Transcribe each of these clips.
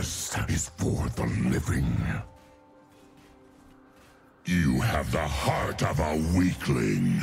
is for the living. You have the heart of a weakling.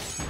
Killing spree.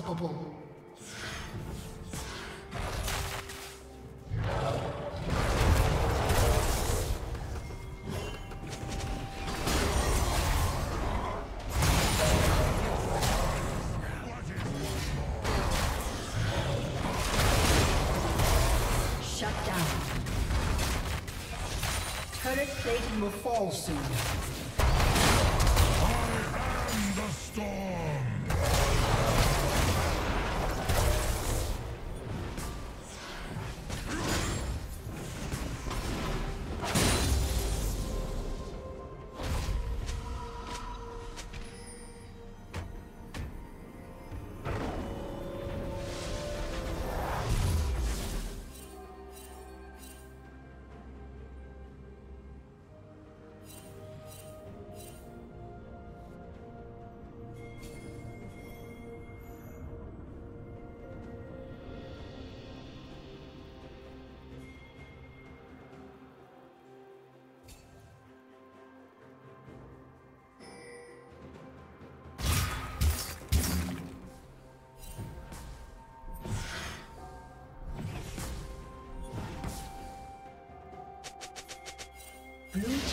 Unstoppable. Shut down. Turret plating will fall soon. Blue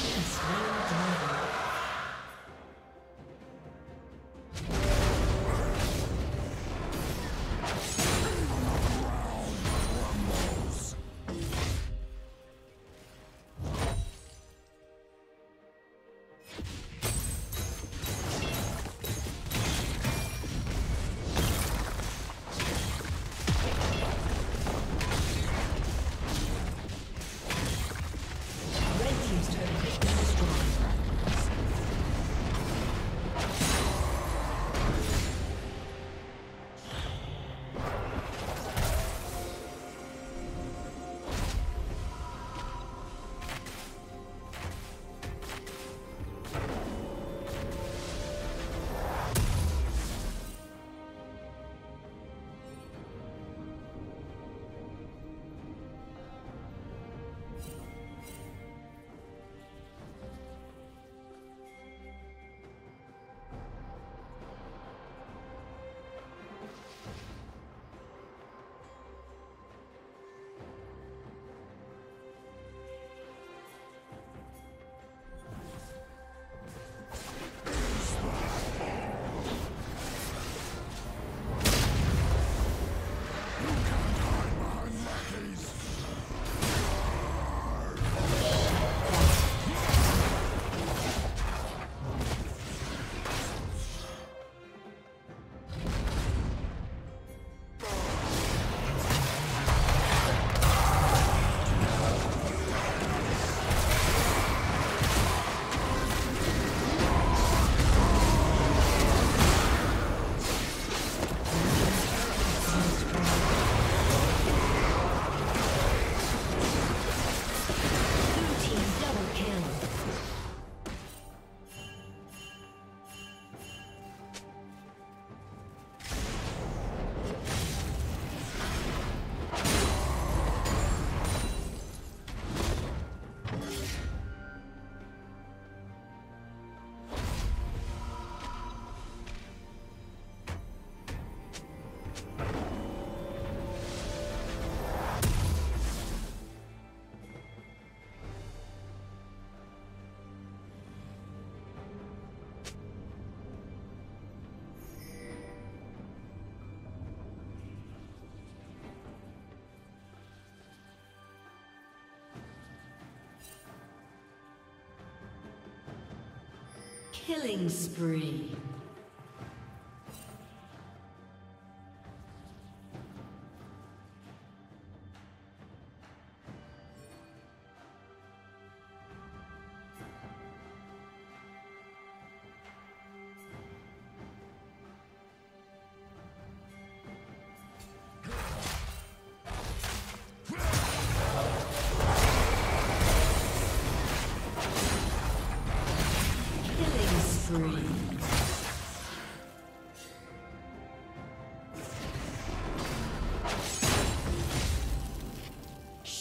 Killing spree.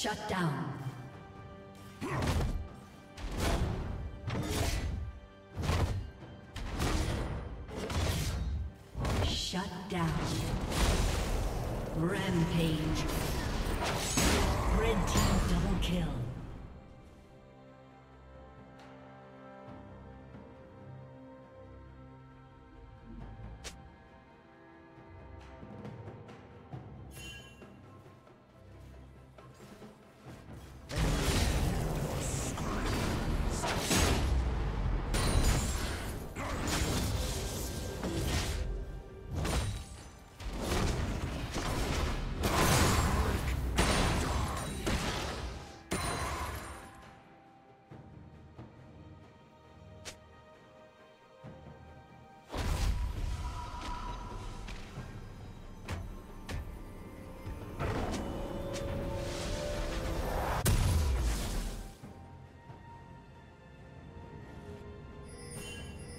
Shut down.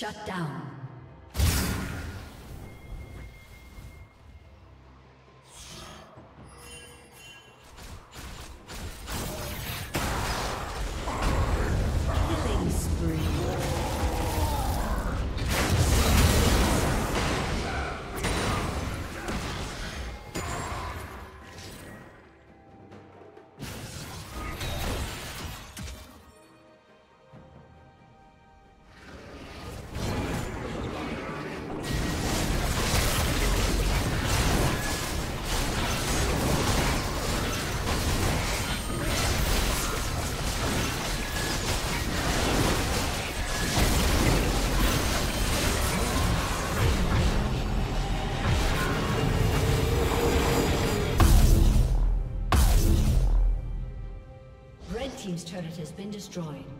Shut down. Destroyed.